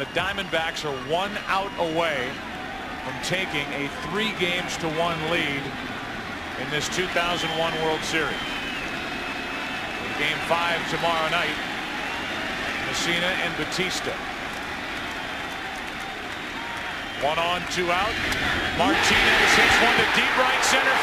The Diamondbacks are one out away from taking a three games to one lead in this 2001 World Series. Game five tomorrow night, Mussina and Batista. One on, two out. Martinez hits one to deep right center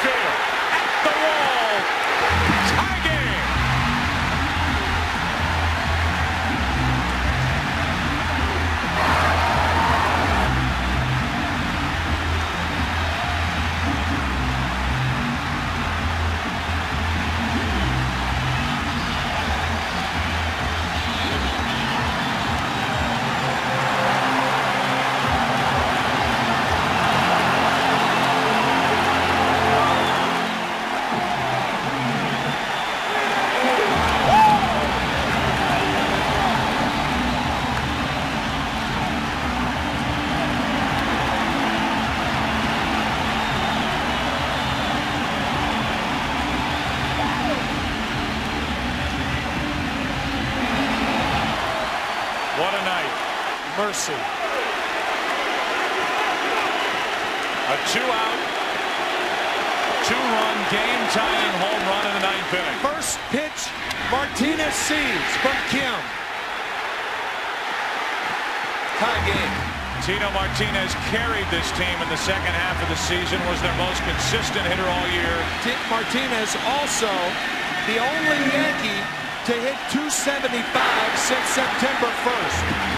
Mercy. A two out, two run game tying home run in the ninth inning. First pitch, Martinez sees from Kim. Tie game. Tino Martinez carried this team in the second half of the season, was their most consistent hitter all year. T Martinez also the only Yankee to hit 275 since September 1st.